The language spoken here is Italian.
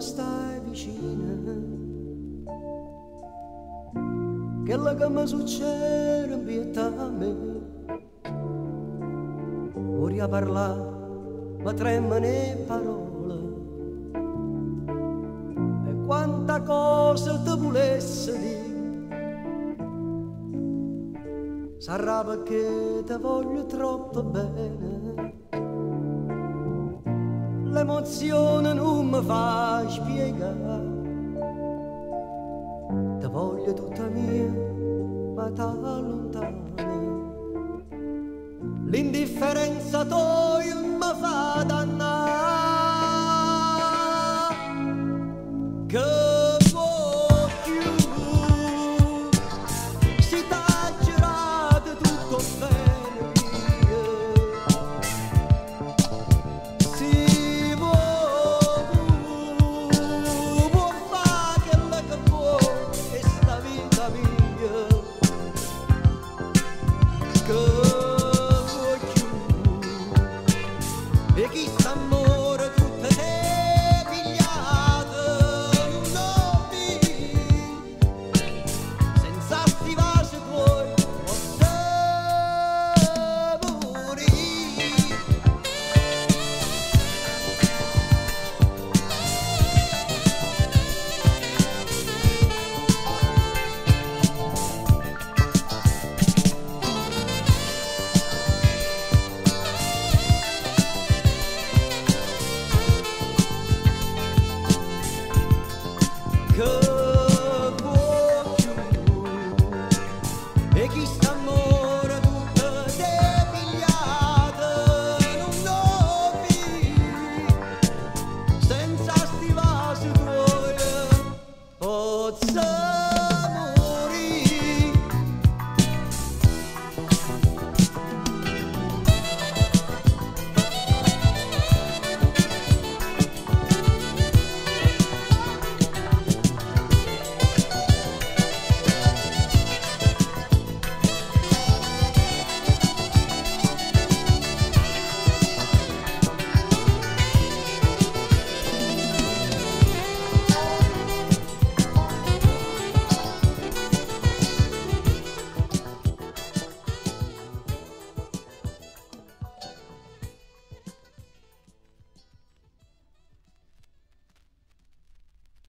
stai vicina. Quello che mi succede in pietà a me. Vorrei parlare, ma tremano le parole. E quanta cosa ti volesse dire. Sarà perché ti voglio troppo bene l'emozione non mi fa spiegare. Ti voglio tutta mia, ma t'allontana. L'indifferenza tua mi fa dannare. aquí. because